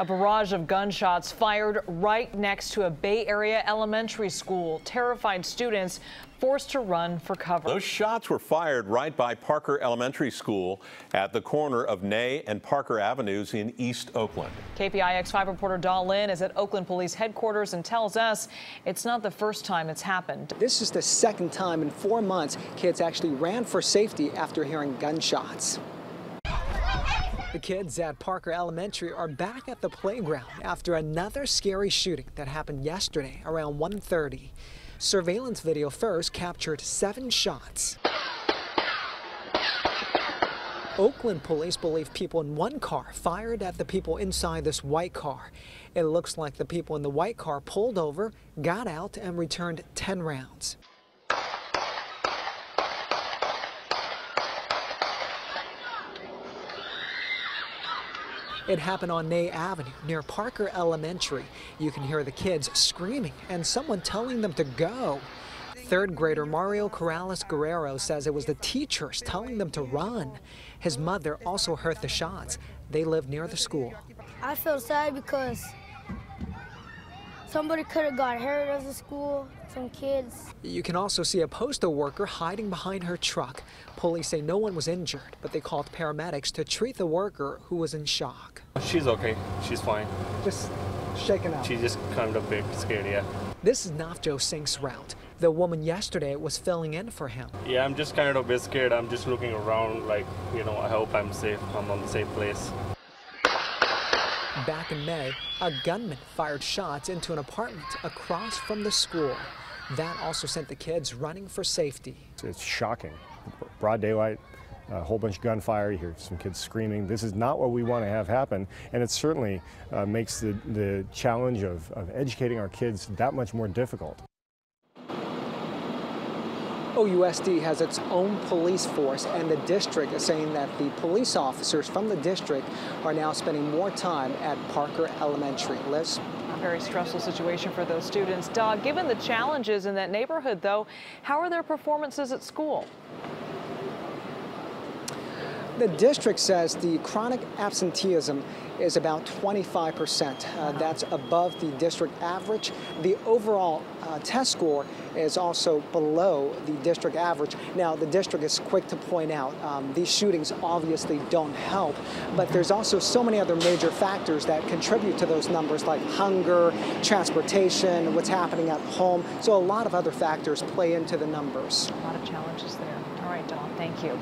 A barrage of gunshots fired right next to a Bay Area elementary school. Terrified students forced to run for cover. Those shots were fired right by Parker Elementary School at the corner of Ney and Parker Avenues in East Oakland. KPIX 5 reporter Da Lin is at Oakland Police headquarters and tells us it's not the first time it's happened. This is the second time in four months kids actually ran for safety after hearing gunshots. The kids at Parker Elementary are back at the playground after another scary shooting that happened yesterday around 1:30. Surveillance video first captured seven shots. Oakland police believe people in one car fired at the people inside this white car. It looks like the people in the white car pulled over, got out, and returned 10 rounds. It happened on Ney Avenue near Parker Elementary. You can hear the kids screaming and someone telling them to go. Third grader Mario Corrales Guerrero says it was the teachers telling them to run. His mother also heard the shots. They live near the school. I feel sad because somebody could have got hurt at the school, some kids. You can also see a postal worker hiding behind her truck. Police say no one was injured, but they called paramedics to treat the worker who was in shock. She's okay. She's fine. Just shaken up. She's just kind of a bit scared, yeah. This is Navjo Singh's route. The woman yesterday was filling in for him. Yeah, I'm just kind of a bit scared. I'm just looking around like, you know, I hope I'm safe. I'm on the safe place. Back in May, a gunman fired shots into an apartment across from the school. That also sent the kids running for safety. It's shocking. Broad daylight, a whole bunch of gunfire, you hear some kids screaming. This is not what we want to have happen, and it certainly uh, makes the, the challenge of, of educating our kids that much more difficult. OUSD has its own police force, and the district is saying that the police officers from the district are now spending more time at Parker Elementary. Liz? A very stressful situation for those students. Da, given the challenges in that neighborhood, though, how are their performances at school? The district says the chronic absenteeism is about 25%. Uh, that's above the district average. The overall uh, test score is also below the district average. Now, the district is quick to point out um, these shootings obviously don't help, but there's also so many other major factors that contribute to those numbers like hunger, transportation, what's happening at home. So a lot of other factors play into the numbers. A lot of challenges there. All right, Da, thank you.